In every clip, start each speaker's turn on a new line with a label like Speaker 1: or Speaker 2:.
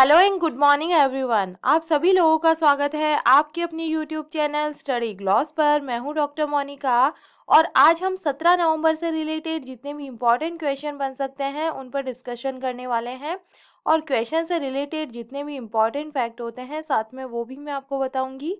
Speaker 1: Hello and good morning everyone आप सभी लोगों का स्वागत है आपके अपने यूट्यूब चैनल स्टडी ग्लॉस पर। मैं हूँ डॉक्टर मोनिका और आज हम 17 नवंबर से रिलेटेड जितने भी इंपॉर्टेंट क्वेश्चन बन सकते हैं, उन पर डिस्कशन करने वाले हैं। और क्वेश्चन से रिलेटेड जितने भी इंपॉर्टेंट फैक्ट होते हैं, साथ में वो भी मैं आपको बताऊँगी।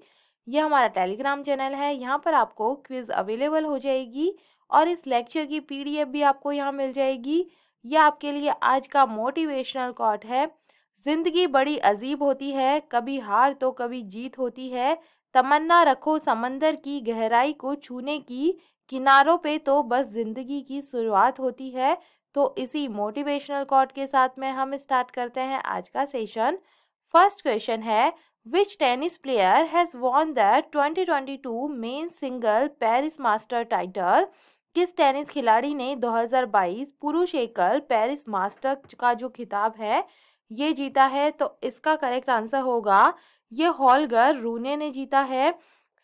Speaker 1: ये हमारा टेलीग्राम चैनल है, यहाँ पर आपको क्विज़ अवेलेबल हो जाएगी और इस लेक्चर की पीडीएफ भी आपको यहाँ मिल जाएगी। यह आपके लिए आज का मोटिवेशनल कॉट है। ज़िंदगी बड़ी अजीब होती है, कभी हार तो कभी जीत होती है। तमन्ना रखो समंदर की गहराई को छूने की, किनारों पे तो बस ज़िंदगी की शुरुआत होती है। तो इसी मोटिवेशनल कॉट के साथ में हम स्टार्ट करते हैं आज का सेशन फ़र्स्ट क्वेश्चन है which tennis player has won the 2022 men single Paris master title किस टेनिस खिलाड़ी ने 2022 पुरुष एकल पेरिस मास्टर का जो खिताब है ये जीता है तो इसका करेक्ट आंसर होगा, ये हॉलगर रूने ने जीता है।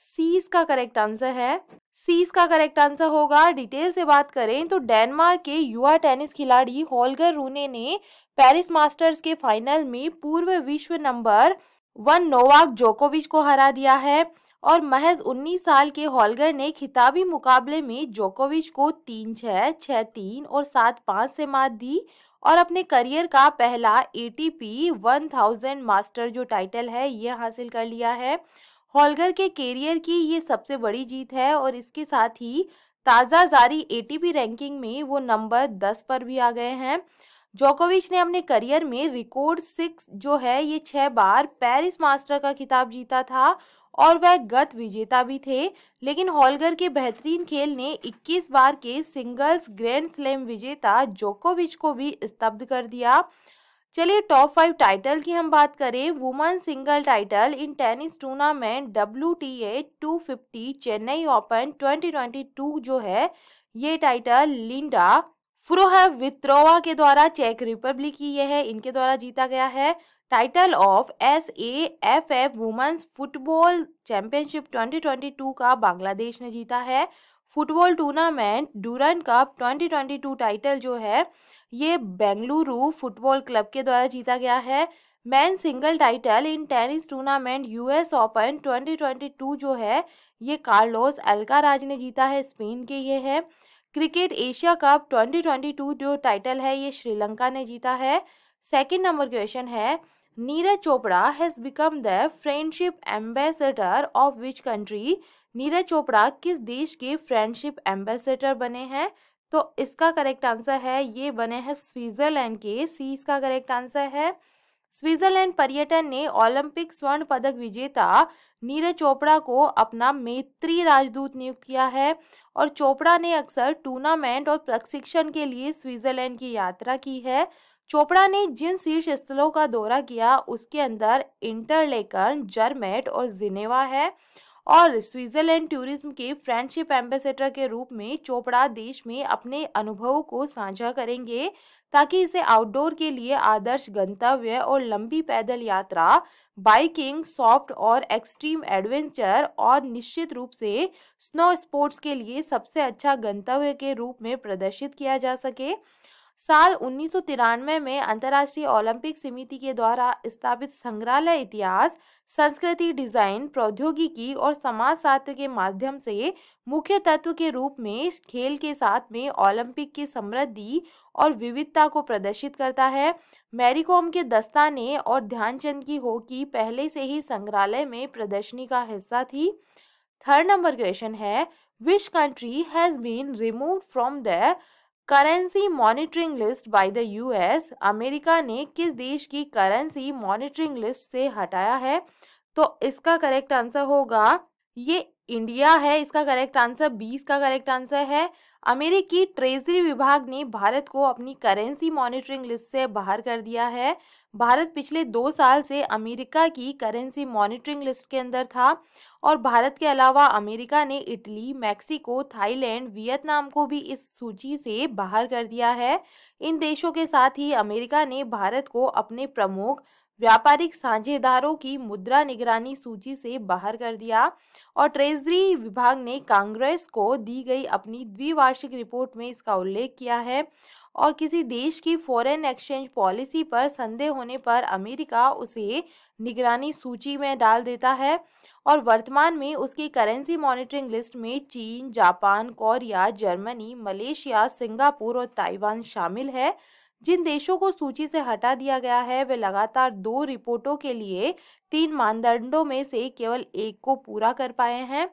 Speaker 1: सीज का करेक्ट आंसर है। सीज का करेक्ट आंसर होगा। डिटेल से बात करें तो डेनमार्क के युवा टेनिस खिलाड़ी हॉलगर रूने ने पेरिस मास्टर्स के फाइनल में पूर्व विश्व नंबर वन नोवाक जोकोविच को हरा दिया है और महज 19 साल के हॉलगर ने खिताबी मुकाबले में जोकोविच को तीन छः छः तीन और सात पाँच से मात दी। और अपने करियर का पहला A T P one thousand master जो टाइटल है, ये हासिल कर लिया है। हॉलगर के करियर की ये सबसे बड़ी जीत है और इसके साथ ही ताज़ा जारी एटीपी रैंकिंग में वो नंबर दस पर भी आ गए हैं। जोकोविच ने अपने करियर में रिकॉर्ड सिक्स जो है, ये छः बार पेरिस मास्टर का खिताब जीता था और वह गत विजेता भी थे। लेकिन हॉलगर के बेहतरीन खेल ने 21 बार के सिंगल्स ग्रैंड स्लैम विजेता जोकोविच को भी स्तब्ध कर दिया। चलिए टॉप फाइव टाइटल की हम बात करें। Women single title in tennis tournament W T A two fifty Chennai Open 2022 जो है, ये टाइटल लिंडा फ्रोह वित्रोवा के द्वारा चेक रिपब्लिक की यह है, इनके द्वारा जीता गया है। Title of S A F F women's football championship 2022 का बांग्लादेश ने जीता है। Football tournament Durand Cup 2022 title जो है, ये बेंगलुरु फुटबॉल क्लब के द्वारा जीता गया है। Man single title in tennis tournament US Open 2022 जो है, ये कार्लोस अल्काराज ने जीता है, स्पेन के ये है। क्रिकेट एशिया कप 2022 जो टाइटल है, ये श्रीलंका ने जीता है। सेकंड नंबर क्वेश्चन है Neeraj Chopra has become the friendship ambassador of which country Neeraj Chopra किस देश के फ्रेंडशिप एम्बेसडर बने हैं? तो इसका करेक्ट आंसर है, ये बने हैं स्विट्जरलैंड के। सी इसका करेक्ट आंसर है। स्विट्जरलैंड पर्यटन ने ओलंपिक स्वर्ण पदक विजेता नीरज चोपड़ा को अपना मैत्री राजदूत नियुक्त किया है और चोपड़ा ने अक्सर टूर्नामेंट और प्रशिक्षण के लिए स्विट्जरलैंड की यात्रा की है। चोपड़ा ने जिन शीर्ष स्थलों का दौरा किया, उसके अंदर इंटरलेकन, जर्मेट और जिनेवा है और स्विट्जरलैंड टूरिज़्म के फ्रेंडशिप एम्बेसडर के रूप में चोपड़ा देश में अपने अनुभवों को साझा करेंगे ताकि इसे आउटडोर के लिए आदर्श गंतव्य और लंबी पैदल यात्रा, बाइकिंग, सॉफ्ट और एक्सट्रीम एडवेंचर और निश्चित रूप से स्नो स्पोर्ट्स के लिए सबसे अच्छा गंतव्य के रूप में प्रदर्शित किया जा सके। साल उन्नीस सौ तिरानवे में अंतर्राष्ट्रीय ओलंपिक समिति के द्वारा स्थापित संग्रहालय इतिहास, संस्कृति डिज़ाइन, प्रौद्योगिकी और समाज शास्त्र के माध्यम से मुख्य तत्व के रूप में खेल के साथ में ओलंपिक की समृद्धि और विविधता को प्रदर्शित करता है। मैरीकॉम के दस्ताने और ध्यानचंद की हॉकी पहले से ही संग्रहालय में प्रदर्शनी का हिस्सा थी। थर्ड नंबर क्वेश्चन है which country has been remove from the currency monitoring list by the US. America ने किस देश की करेंसी मॉनिटरिंग लिस्ट से हटाया है? तो इसका करेक्ट आंसर होगा, ये इंडिया है, इसका करेक्ट आंसर, बीस का करेक्ट आंसर है। अमेरिकी ट्रेजरी विभाग ने भारत को अपनी करेंसी मॉनिटरिंग लिस्ट से बाहर कर दिया है। भारत पिछले दो साल से अमेरिका की करेंसी मॉनिटरिंग लिस्ट के अंदर था और भारत के अलावा अमेरिका ने इटली, मैक्सिको, थाईलैंड, वियतनाम को भी इस सूची से बाहर कर दिया है। इन देशों के साथ ही अमेरिका ने भारत को अपने प्रमुख व्यापारिक साझेदारों की मुद्रा निगरानी सूची से बाहर कर दिया और ट्रेजरी विभाग ने कांग्रेस को दी गई अपनी द्विवार्षिक रिपोर्ट में इसका उल्लेख किया है। और किसी देश की फॉरेन एक्सचेंज पॉलिसी पर संदेह होने पर अमेरिका उसे निगरानी सूची में डाल देता है और वर्तमान में उसकी करेंसी मॉनिटरिंग लिस्ट में चीन, Japan, Korea, Germany, Malaysia, Singapore और ताइवान शामिल है। जिन देशों को सूची से हटा दिया गया है, वे लगातार दो रिपोर्टों के लिए तीन मानदंडों में से केवल एक को पूरा कर पाए हैं।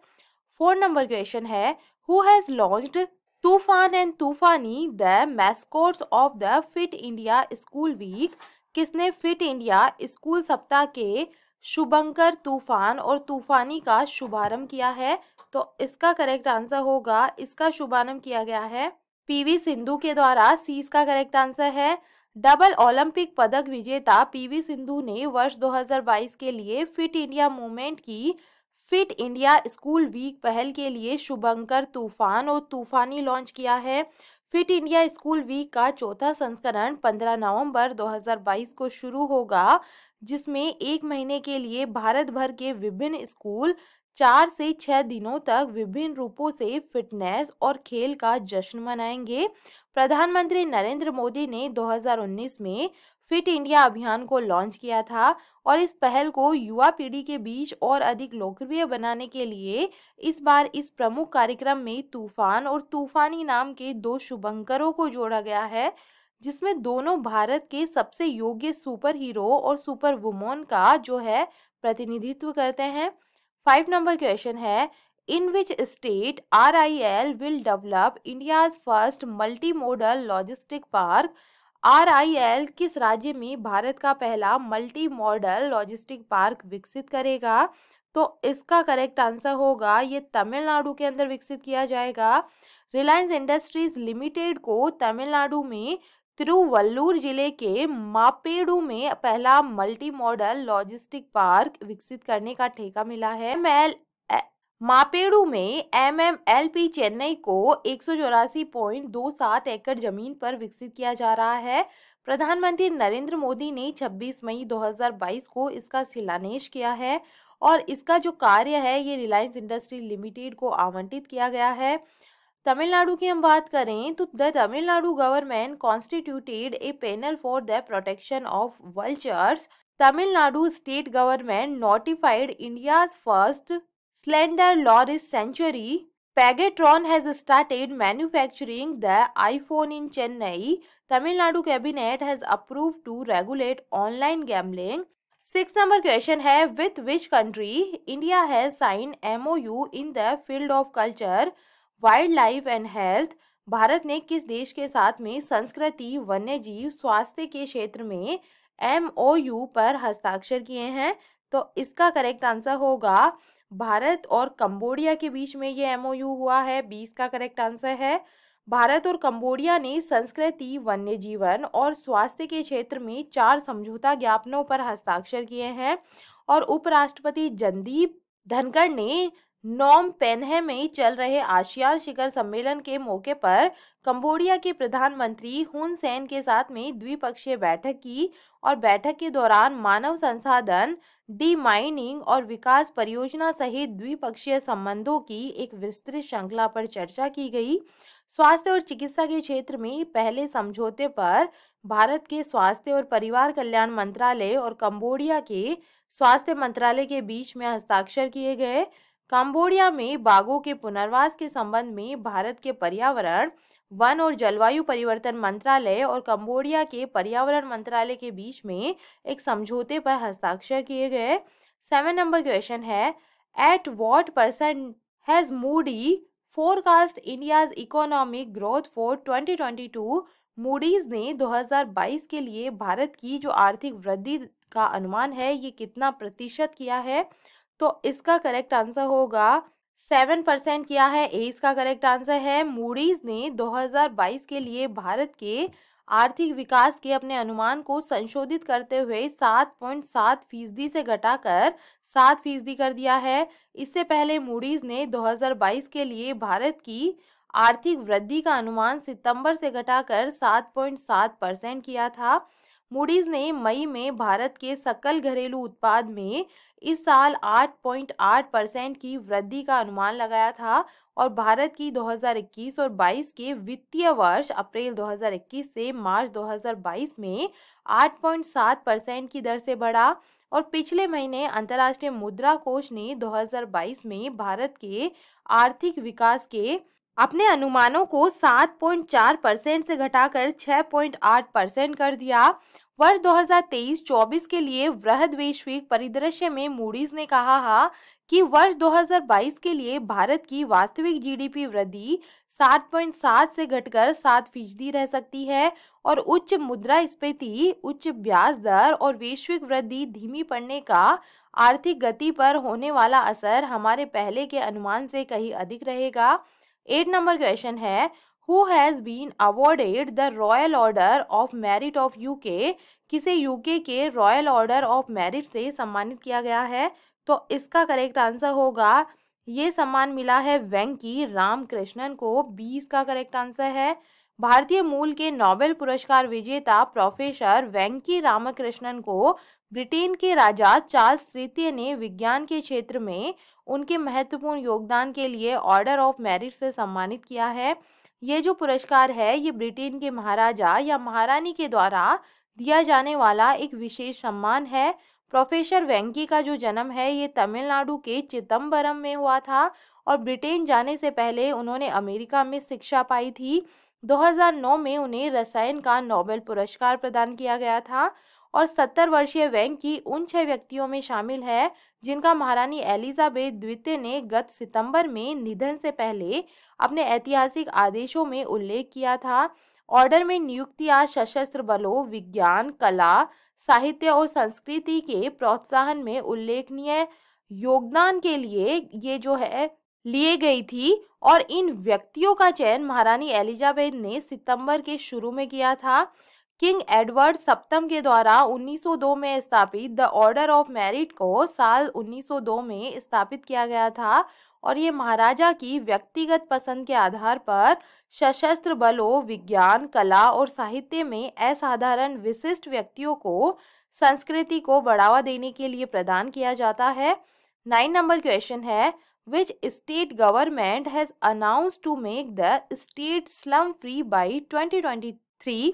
Speaker 1: फोर नंबर क्वेश्चन है who has launched Toofan and Toofani the mascots of the Fit India School Week? किसने फिट इंडिया स्कूल सप्ताह के शुभंकर तूफ़ान और तूफानी का शुभारंभ किया है? तो इसका करेक्ट आंसर होगा, इसका शुभारंभ किया गया है। पीवी सिंधु के द्वारा सी इसका करेक्ट आंसर है। डबल ओलंपिक पदक विजेता पीवी सिंधु ने वर्ष 2022 के लिए फिट इंडिया मूवमेंट की फिट इंडिया स्कूल वीक पहल के लिए शुभंकर तूफ़ान और तूफानी लॉन्च किया है। फिट इंडिया स्कूल वीक का चौथा संस्करण 15 नवंबर 2022 को शुरू होगा, जिसमें एक महीने के लिए भारत भर के विभिन्न स्कूल चार से छह दिनों तक विभिन्न रूपों से फिटनेस और खेल का जश्न मनाएँगे। प्रधानमंत्री नरेंद्र मोदी ने 2019 में फिट इंडिया अभियान को लॉन्च किया था और इस पहल को युवा पीढ़ी के बीच और अधिक लोकप्रिय बनाने के लिए इस बार इस प्रमुख कार्यक्रम में तूफ़ान और तूफानी नाम के दो शुभंकरों को जोड़ा गया है, जिसमें दोनों भारत के सबसे योग्य सुपर हीरो और सुपर वुमन का जो है प्रतिनिधित्व करते हैं। फाइव नंबर क्वेश्चन है in which state R I L will develop India's first multi modal logistic park R I L किस राज्य में भारत का पहला मल्टी मॉडल लॉजिस्टिक पार्क विकसित करेगा? तो इसका करेक्ट आंसर होगा, ये तमिलनाडु के अंदर विकसित किया जाएगा। रिलायंस इंडस्ट्रीज़ लिमिटेड को तमिलनाडु में तिरुवल्लूर ज़िले के मापेडू में पहला मल्टी मॉडल लॉजिस्टिक पार्क विकसित करने का ठेका मिला है। एम एल मापेडू में M M L P Chennai को एक पॉइंट दो सात एकड़ ज़मीन पर विकसित किया जा रहा है। प्रधानमंत्री नरेंद्र मोदी ने 26 मई 2022 को इसका शिलान्यास किया है और इसका जो कार्य है, ये रिलायंस इंडस्ट्री लिमिटेड को आवंटित किया गया है। तमिलनाडु की हम बात करें तो the Tamil Nadu government constituted a panel for the protection of vultures Tamil Nadu state government notified India first slender loris sanctuary Pegatron has started manufacturing the iPhone in Chennai Tamil Nadu cabinet has approve to regulate online gambling six number question है with which country India has sign MoU in the field of culture wild life and health, Bharat ने किस देश के साथ में संस्कृति वन्य जीव स्वास्थ्य के क्षेत्र में एम ओ यू पर हस्ताक्षर किए हैं? तो इसका करेक्ट आंसर होगा, भारत और कंबोडिया के बीच में ये एम ओ यू हुआ है, बीस का करेक्ट आंसर है। भारत और कंबोडिया ने संस्कृति वन्य जीवन और स्वास्थ्य के क्षेत्र में चार समझौता ज्ञापनों पर हस्ताक्षर किए हैं और उपराष्ट्रपति जनदीप धनखड़ ने नोम पेन्हे में चल रहे आशियान शिखर सम्मेलन के मौके पर कंबोडिया के प्रधानमंत्री हुन सेन के साथ में द्विपक्षीय बैठक की और बैठक के दौरान मानव संसाधन डी माइनिंग और विकास परियोजना सहित द्विपक्षीय संबंधों की एक विस्तृत श्रृंखला पर चर्चा की गई। स्वास्थ्य और चिकित्सा के क्षेत्र में पहले समझौते पर भारत के स्वास्थ्य और परिवार कल्याण मंत्रालय और कंबोडिया के स्वास्थ्य मंत्रालय के बीच में हस्ताक्षर किए गए। कंबोडिया में बाघों के पुनर्वास के संबंध में भारत के पर्यावरण, वन और जलवायु परिवर्तन मंत्रालय और कंबोडिया के पर्यावरण मंत्रालय के बीच में एक समझौते पर हस्ताक्षर किए गए। सेवन नंबर क्वेश्चन है at what percent has Moody forecast India's economic growth for 2022 Moody's ने 2022 के लिए भारत की जो आर्थिक वृद्धि का अनुमान है, ये कितना प्रतिशत किया है? तो इसका करेक्ट आंसर होगा सेवन परसेंट किया है, ए इसका करेक्ट आंसर है। मूडीज ने 2022 के लिए भारत के आर्थिक विकास के अपने अनुमान को संशोधित करते हुए सात पॉइंट सात फ़ीसदी से घटाकर सात फ़ीसदी कर दिया है। इससे पहले मूडीज ने 2022 के लिए भारत की आर्थिक वृद्धि का अनुमान सितंबर से घटाकर सात पॉइंट सात परसेंट किया था। मूडीज ने मई में भारत के सकल घरेलू उत्पाद में इस साल 8.8 परसेंट की वृद्धि का अनुमान लगाया था और भारत की 2021 और 22 के वित्तीय वर्ष अप्रैल 2021 से मार्च 2022 में 8.7 परसेंट की दर से बढ़ा और पिछले महीने अंतर्राष्ट्रीय मुद्रा कोष ने 2022 में भारत के आर्थिक विकास के अपने अनुमानों को 7.4 परसेंट से घटाकर 6.8 परसेंट कर दिया। वर्ष 2023-24 के लिए वृहद वैश्विक परिदृश्य में मूडीज ने कहा है कि वर्ष 2022 के लिए भारत की वास्तविक जीडीपी वृद्धि 7.7 से घटकर 7 फ़ीसदी रह सकती है और उच्च मुद्रा स्फीति, उच्च ब्याज दर और वैश्विक वृद्धि धीमी पड़ने का आर्थिक गति पर होने वाला असर हमारे पहले के अनुमान से कहीं अधिक रहेगा। एट नंबर क्वेश्चन है who has been awarded the royal order of merit of UK किसे यूके के रॉयल ऑर्डर ऑफ़ मेरिट से सम्मानित किया गया है? तो इसका करेक्ट आंसर होगा, ये सम्मान मिला है वेंकी रामकृष्णन को। बीस का करेक्ट आंसर है। भारतीय मूल के नोबेल पुरस्कार विजेता प्रोफेसर वेंकी रामकृष्णन को ब्रिटेन के राजा चार्ल्स तृतीय ने विज्ञान के क्षेत्र में उनके महत्वपूर्ण योगदान के लिए ऑर्डर ऑफ़ मेरिट से सम्मानित किया है। ये जो पुरस्कार है, ये ब्रिटेन के महाराजा या महारानी के द्वारा दिया जाने वाला एक विशेष सम्मान है। प्रोफेसर वेंकी का जो जन्म है, ये तमिलनाडु के चिदम्बरम में हुआ था और ब्रिटेन जाने से पहले उन्होंने अमेरिका में शिक्षा पाई थी। 2009 में उन्हें रसायन का नोबेल पुरस्कार प्रदान किया गया था। और 70 वर्षीय वैंग की उन छह व्यक्तियों में शामिल है, जिनका महारानी एलिजाबेथ द्वितीय ने गत सितंबर में निधन से पहले अपने ऐतिहासिक आदेशों में उल्लेख किया था। ऑर्डर में नियुक्तियाँ सशस्त्र बलों, विज्ञान, कला, साहित्य और संस्कृति के प्रोत्साहन में उल्लेखनीय योगदान के लिए ये जो है, लिए गई थी और इन व्यक्तियों का चयन महारानी एलिजाबेथ ने सितंबर के शुरू में किया था। किंग एडवर्ड सप्तम के द्वारा 1902 में स्थापित द ऑर्डर ऑफ़ मेरिट को साल 1902 में स्थापित किया गया था और ये महाराजा की व्यक्तिगत पसंद के आधार पर सशस्त्र बलों, विज्ञान, कला और साहित्य में असाधारण विशिष्ट व्यक्तियों को संस्कृति को बढ़ावा देने के लिए प्रदान किया जाता है। नाइन नंबर क्वेश्चन है which state government has announce to make the state slum free by 2023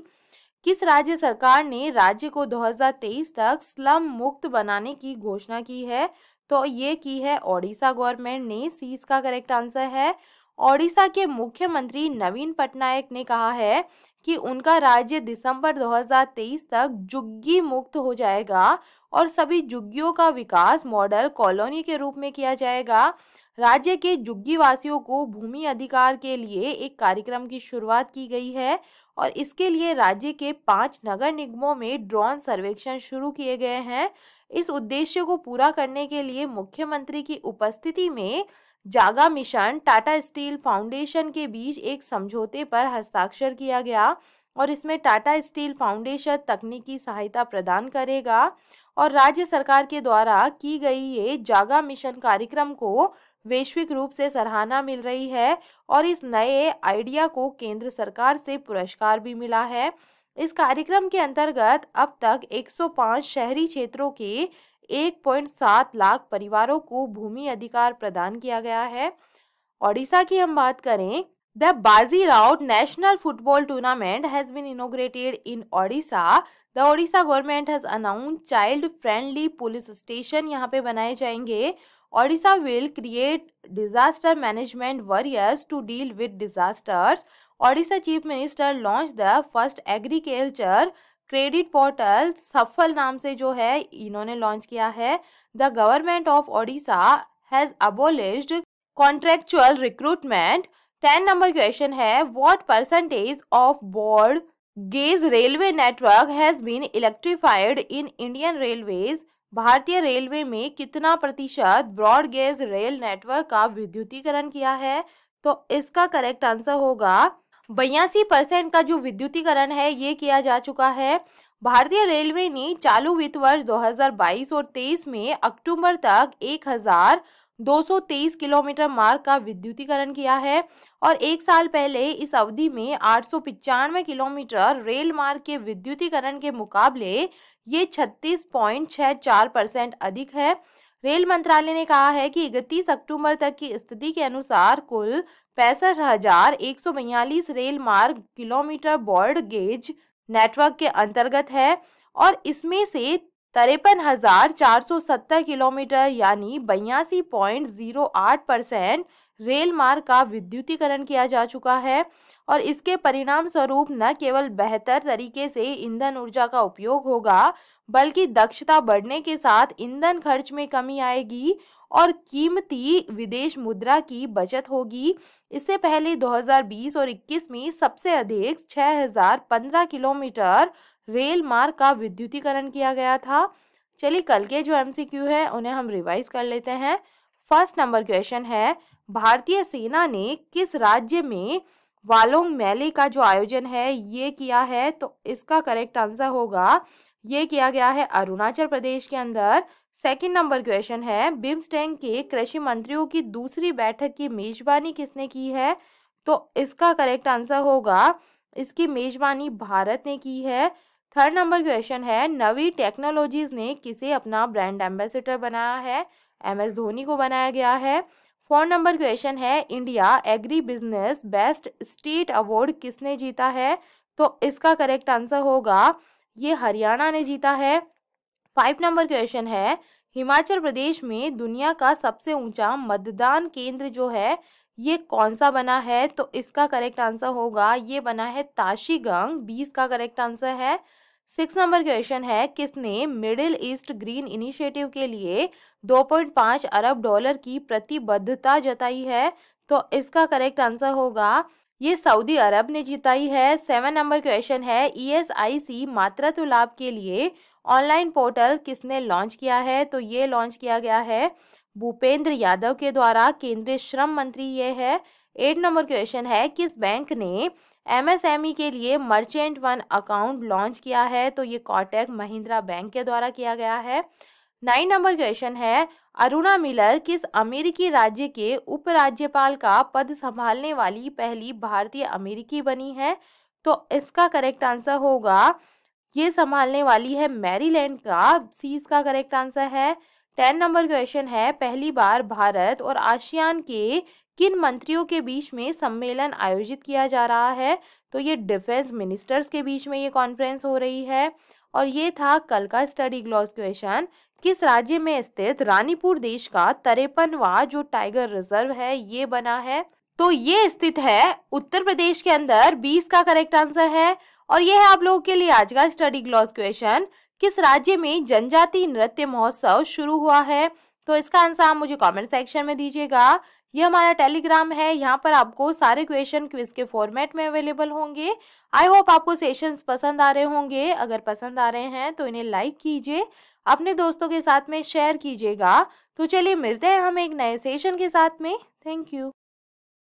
Speaker 1: किस राज्य सरकार ने राज्य को 2023 तक स्लम मुक्त बनाने की घोषणा की है? तो ये की है ओडिशा गवर्नमेंट ने सी इसका करेक्ट आंसर है। ओडिशा के मुख्यमंत्री नवीन पटनायक ने कहा है कि उनका राज्य दिसंबर 2023 तक जुग्गी मुक्त हो जाएगा और सभी जुग्गियों का विकास मॉडल कॉलोनी के रूप में किया जाएगा। राज्य के जुग्गी वासियों को भूमि अधिकार के लिए एक कार्यक्रम की शुरुआत की गई है। और इसके लिए राज्य के पाँच नगर निगमों में ड्रोन सर्वेक्षण शुरू किए गए हैं। इस उद्देश्य को पूरा करने के लिए मुख्यमंत्री की उपस्थिति में Jaga mission, Tata steel foundation के बीच एक समझौते पर हस्ताक्षर किया गया और इसमें टाटा स्टील फाउंडेशन तकनीकी सहायता प्रदान करेगा और राज्य सरकार के द्वारा की गई ये जागा मिशन कार्यक्रम को वैश्विक रूप से सराहना मिल रही है और इस नए आइडिया को केंद्र सरकार से पुरस्कार भी मिला है। इस कार्यक्रम के अंतर्गत अब तक 105 शहरी क्षेत्रों के 1.7 लाख परिवारों को भूमि अधिकार प्रदान किया गया है। ओडिशा की हम बात करें, the Baji Rout national football tournament has been inaugurated in Odisha. The Odisha government has announce child friendly police station यहाँ पे बनाए जाएँगे। Odisha will create disaster management warriors to deal with disasters Odisha chief minister launch the first agriculture credit portal Safal नाम से जो है, इन्होंने launch किया है। The government of Odisha has abolished contractual recruitment ten number question है what percentage of board gauge railway network has been electrified in Indian railways भारतीय railway में कितना प्रतिशत ब्रॉडगेज रेल नेटवर्क का विद्युतीकरण किया है? तो इसका करेक्ट आंसर होगा बयासी परसेंट का जो विद्युतीकरण है, ये किया जा चुका है। भारतीय रेलवे ने चालू वित्त वर्ष 2022 और 23 में अक्टूबर तक एक हज़ार 223 किलोमीटर मार्ग का विद्युतीकरण किया है और एक साल पहले इस अवधि में आठ किलोमीटर रेल मार्ग के विद्युतीकरण के मुकाबले ये 36.64 परसेंट अधिक है। रेल मंत्रालय ने कहा है कि इकतीस अक्टूबर तक की स्थिति के अनुसार कुल पैंसठ हज़ार एक सौ बयालीस रेल मार्ग किलोमीटर बॉर्ड गेज नेटवर्क के अंतर्गत है और इसमें से तिरपन हज़ार चार सौ सत्तर किलोमीटर यानी बयासी पॉइंट ज़ीरो आठ परसेंट रेल मार्ग का विद्युतीकरण किया जा चुका है और इसके परिणाम स्वरूप न केवल बेहतर तरीके से ईंधन ऊर्जा का उपयोग होगा, बल्कि दक्षता बढ़ने के साथ ईंधन खर्च में कमी आएगी और कीमती विदेश मुद्रा की बचत होगी। इससे पहले 2020 और 21 में सबसे अधिक 6015 किलोमीटर रेल मार्ग का विद्युतीकरण किया गया था। चलिए कल के जो एमसीक्यू है, उन्हें हम रिवाइज कर लेते हैं। फ़र्स्ट नंबर क्वेश्चन है, भारतीय सेना ने किस राज्य में वालोंग मेले का जो आयोजन है, ये किया है? तो इसका करेक्ट आंसर होगा, ये किया गया है अरुणाचल प्रदेश के अंदर। सेकंड नंबर क्वेश्चन है बिम्सटेंग के कृषि मंत्रियों की दूसरी बैठक की मेजबानी किसने की है? तो इसका करेक्ट आंसर होगा, इसकी मेजबानी भारत ने की है। थर्ड नंबर क्वेश्चन है, नवी टेक्नोलॉजीज़ ने किसे अपना ब्रांड एम्बेसडर बनाया है? एम एस धोनी को बनाया गया है। फोर्थ नंबर क्वेश्चन है, India agri business best state award किसने जीता है? तो इसका करेक्ट आंसर होगा, ये हरियाणा ने जीता है। फाइव नंबर क्वेश्चन है, हिमाचल प्रदेश में दुनिया का सबसे ऊँचा मतदान केंद्र जो है, ये कौन सा बना है? तो इसका करेक्ट आंसर होगा, ये बना है ताशीगंग, बीस का करेक्ट आंसर है। सिक्स नंबर क्वेश्चन है, किसने मिडिल ईस्ट ग्रीन इनिशिएटिव के लिए 2.5 अरब डॉलर की प्रतिबद्धता जताई है? तो इसका करेक्ट आंसर होगा, ये सऊदी अरब ने जिताई है। सेवन नंबर क्वेश्चन है ईएसआईसी मातृत्व लाभ के लिए ऑनलाइन पोर्टल किसने लॉन्च किया है? तो ये लॉन्च किया गया है भूपेंद्र यादव के द्वारा, केंद्रीय श्रम मंत्री ये है। एट नंबर क्वेश्चन है, किस बैंक ने एमएसएमई के लिए मर्चेंट वन अकाउंट लॉन्च किया है तो ये कॉटेक महिंद्रा बैंक के द्वारा किया गया है। नाइन नंबर क्वेश्चन है अरुणा मिलर किस अमेरिकी राज्य के उपराज्यपाल का पद संभालने वाली पहली भारतीय अमेरिकी बनी है? तो इसका करेक्ट आंसर होगा, ये संभालने वाली है मैरीलैंड का सी इसका करेक्ट आंसर है। टेन नंबर क्वेश्चन है, पहली बार भारत और आसियान के किन मंत्रियों के बीच में सम्मेलन आयोजित किया जा रहा है? तो ये डिफेंस मिनिस्टर्स के बीच में ये कॉन्फ्रेंस हो रही है। और ये था कल का स्टडी ग्लॉस क्वेश्चन। किस राज्य में स्थित रानीपुर देश का तिरपनवा जो टाइगर रिज़र्व है, ये बना है? तो ये स्थित है उत्तर प्रदेश के अंदर 20 का करेक्ट आंसर है। और ये है आप लोगों के लिए आज का स्टडी ग्लॉस क्वेश्चन। किस राज्य में जनजाति नृत्य महोत्सव शुरू हुआ है? तो इसका आंसर आप मुझे कमेंट सेक्शन में दीजिएगा। ये हमारा टेलीग्राम है। यहाँ पर आपको सारे क्वेश्चन क्विज के फॉर्मेट में अवेलेबल होंगे। आई होप आपको सेशंस पसंद आ रहे होंगे। अगर पसंद आ रहे हैं तो इन्हें लाइक कीजिए। अपने दोस्तों के साथ में शेयर कीजिएगा। तो चलिए मिलते हैं हम एक नए सेशन के साथ में। Thank you